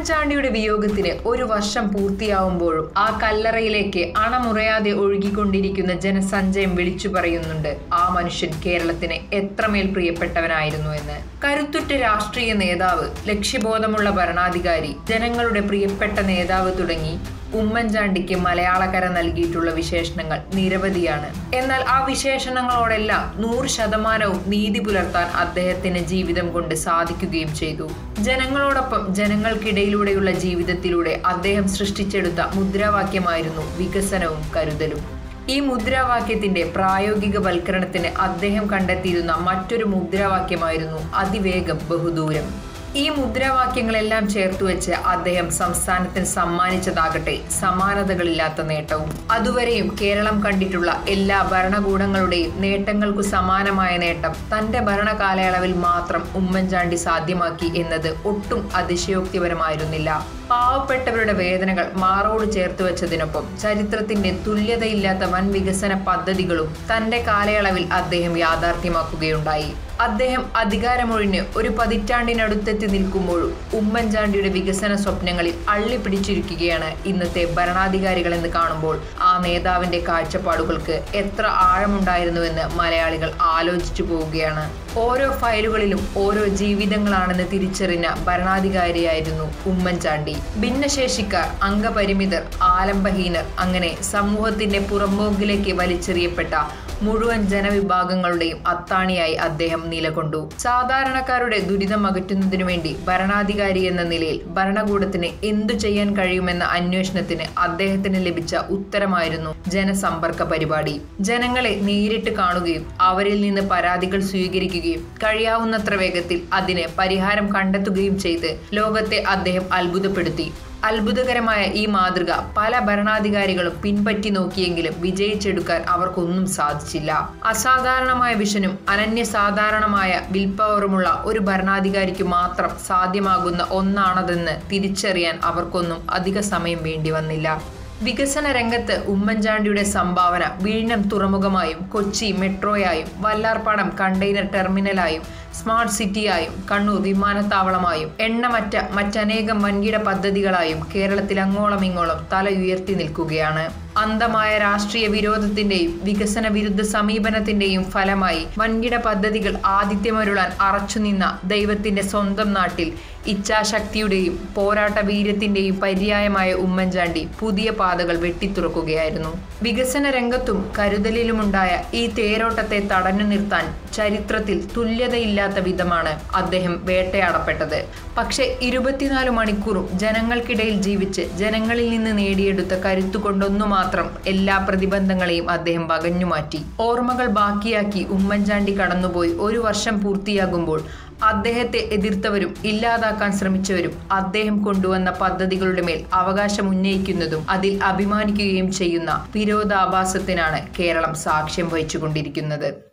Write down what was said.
ഉമ്മൻചാണ്ടിയുടെ വിയോഗത്തിന് ഒരു വർഷം പൂർത്തിയാവുമ്പോഴും ആ കല്ലറയിലേക്ക് അണമുറയാതെ ഒഴുകിക്കൊണ്ടിരിക്കുന്ന ജനസഞ്ചയം വിളിച്ചു പറയുന്നുണ്ട്. ആ മനുഷ്യൻ കേരളത്തിന് എത്രമേൽ പ്രിയപ്പെട്ടവനായിരുന്നു എന്ന്. കരുത്തുറ്റ രാഷ്ട്രീയ നേതാവ് ലക്ഷ്യബോധമുള്ള ഭരണാധികാരി ജനങ്ങളുടെ പ്രിയപ്പെട്ട നേതാവ് തുടങ്ങി ഉമ്മൻചാണ്ടിക്ക് മലയാളക്കര നൽകിയിട്ടുള്ള വിശേഷണങ്ങൾ നിരവധിയാണ്. എന്നാൽ ആ വിശേഷണങ്ങളോടെല്ലാം നൂറ് ശതമാനവും നീതി പുലർത്താൻ അദ്ദേഹത്തിന് ജീവിതം കൊണ്ട് സാധിക്കുകയും ചെയ്തു. ജനങ്ങളോടൊപ്പം ജനങ്ങൾക്കിടയിലൂടെയുള്ള ജീവിതത്തിലൂടെ അദ്ദേഹം സൃഷ്ടിച്ചെടുത്ത മുദ്രാവാക്യമായിരുന്നു വികസനവും കരുതലും. ഈ മുദ്രാവാക്യത്തിന്റെ പ്രായോഗിക വൽക്കരണത്തിന് അദ്ദേഹം കണ്ടെത്തിയിരുന്ന മറ്റൊരു മുദ്രാവാക്യമായിരുന്നു അതിവേഗം ബഹുദൂരം. ഈ മുദ്രാവാക്യങ്ങളെല്ലാം ചേർത്തുവെച്ച് അദ്ദേഹം സംസ്ഥാനത്തിന് സമ്മാനിച്ചതാകട്ടെ സമാനതകളില്ലാത്ത നേട്ടവും. അതുവരെയും കേരളം കണ്ടിട്ടുള്ള എല്ലാ ഭരണകൂടങ്ങളുടെയും നേട്ടങ്ങൾക്കു സമാനമായ നേട്ടം തന്റെ ഭരണകാലയളവിൽ മാത്രം ഉമ്മൻചാണ്ടി സാധ്യമാക്കി എന്നത് ഒട്ടും അതിശയോക്തിപരമായിരുന്നില്ല. പാവപ്പെട്ടവരുടെ വേദനകൾ മാറോട് ചേർത്ത് വെച്ചതിനൊപ്പം ചരിത്രത്തിന്റെ തുല്യതയില്ലാത്ത വൻ വികസന പദ്ധതികളും തന്റെ കാലയളവിൽ അദ്ദേഹം യാഥാർത്ഥ്യമാക്കുകയുണ്ടായി. അദ്ദേഹം അധികാരമൊഴിഞ്ഞ് ഒരു പതിറ്റാണ്ടിനടുത്തെത്തി നിൽക്കുമ്പോഴും ഉമ്മൻചാണ്ടിയുടെ വികസന സ്വപ്നങ്ങളിൽ അള്ളിപ്പിടിച്ചിരിക്കുകയാണ് ഇന്നത്തെ ഭരണാധികാരികൾ എന്ന് കാണുമ്പോൾ ആ നേതാവിന്റെ കാഴ്ചപ്പാടുകൾക്ക് എത്ര ആഴമുണ്ടായിരുന്നുവെന്ന് മലയാളികൾ ആലോചിച്ചു പോവുകയാണ്. ഓരോ ഫയലുകളിലും ഓരോ ജീവിതങ്ങളാണെന്ന് തിരിച്ചറിഞ്ഞ ഭരണാധികാരിയായിരുന്നു ഉമ്മൻചാണ്ടി. ഭിന്നശേഷിക്കാർ അംഗപരിമിതർ ആലംബഹീനർ അങ്ങനെ സമൂഹത്തിന്റെ പുറമ്പോക്കിലേക്ക് വലിച്ചെറിയപ്പെട്ട മുഴുവൻ ജനവിഭാഗങ്ങളുടെയും അത്താണിയായി അദ്ദേഹം നിലകൊണ്ടു. സാധാരണക്കാരുടെ ദുരിതം അകറ്റുന്നതിനു വേണ്ടി ഭരണാധികാരി എന്ന നിലയിൽ ഭരണകൂടത്തിന് എന്തു ചെയ്യാൻ കഴിയുമെന്ന അന്വേഷണത്തിന് അദ്ദേഹത്തിന് ലഭിച്ച ഉത്തരമായിരുന്നു ജനസമ്പർക്ക പരിപാടി. ജനങ്ങളെ നേരിട്ട് കാണുകയും അവരിൽ നിന്ന് പരാതികൾ സ്വീകരിക്കുകയും കഴിയാവുന്നത്ര വേഗത്തിൽ അതിന് പരിഹാരം കണ്ടെത്തുകയും ചെയ്ത് ലോകത്തെ അദ്ദേഹം അത്ഭുതപ്പെടുത്തി. അത്ഭുതകരമായ ഈ മാതൃക പല ഭരണാധികാരികളും പിൻപറ്റി നോക്കിയെങ്കിലും വിജയിച്ചെടുക്കാൻ അവർക്കൊന്നും സാധിച്ചില്ല. അസാധാരണമായ വിഷനും അനന്യസാധാരണമായ വിൽപ്പവറുമുള്ള ഒരു ഭരണാധികാരിക്ക് മാത്രം സാധ്യമാകുന്ന ഒന്നാണതെന്ന് തിരിച്ചറിയാൻ അവർക്കൊന്നും അധിക സമയം വേണ്ടി വന്നില്ല. വികസന രംഗത്ത് ഉമ്മൻചാണ്ടിയുടെ സംഭാവന വിഴിഞ്ഞം തുറമുഖമായും കൊച്ചി മെട്രോയായും വല്ലാർപാടം കണ്ടെയ്നർ ടെർമിനലായും സ്മാർട്ട് സിറ്റിയായും കണ്ണൂർ വിമാനത്താവളമായും എണ്ണമറ്റ മറ്റനേകം വൻകിട പദ്ധതികളായും കേരളത്തിൽ അങ്ങോളം ഇങ്ങോളം തല ഉയർത്തി നിൽക്കുകയാണ്. അന്തമായ രാഷ്ട്രീയ വിരോധത്തിന്റെയും വികസന വിരുദ്ധ സമീപനത്തിന്റെയും ഫലമായി വൻകിട പദ്ധതികൾ ആതിഥ്യമരുളാൻ അറച്ചുനിന്ന ദൈവത്തിന്റെ സ്വന്തം നാട്ടിൽ ഇച്ഛാശക്തിയുടെയും പോരാട്ട വീര്യത്തിന്റെയും പര്യായമായ ഉമ്മൻചാണ്ടി പുതിയ പാതകൾ വെട്ടിത്തുറക്കുകയായിരുന്നു. വികസന രംഗത്തും കരുതലിലുമുണ്ടായ ഈ തേരോട്ടത്തെ തടഞ്ഞു നിർത്താൻ ചരിത്രത്തിൽ തുല്യതയില്ലാത്ത വിധമാണ് അദ്ദേഹം വേട്ടയാടപ്പെട്ടത്. പക്ഷെ ഇരുപത്തിനാല് മണിക്കൂറും ജനങ്ങൾക്കിടയിൽ ജീവിച്ച് ജനങ്ങളിൽ നിന്ന് നേടിയെടുത്ത കരുത്തുകൊണ്ടൊന്നു മാത്രം എല്ലാ പ്രതിബന്ധങ്ങളെയും അദ്ദേഹം വകഞ്ഞുമാറ്റി. ഓർമ്മകൾ ബാക്കിയാക്കി ഉമ്മൻചാണ്ടി കടന്നുപോയി ഒരു വർഷം പൂർത്തിയാകുമ്പോൾ അദ്ദേഹത്തെ എതിർത്തവരും ഇല്ലാതാക്കാൻ ശ്രമിച്ചവരും അദ്ദേഹം കൊണ്ടുവന്ന പദ്ധതികളുടെ മേൽ അവകാശം ഉന്നയിക്കുന്നതും അതിൽ അഭിമാനിക്കുകയും ചെയ്യുന്ന വിരോധാഭാസത്തിനാണ് കേരളം സാക്ഷ്യം വഹിച്ചുകൊണ്ടിരിക്കുന്നത്.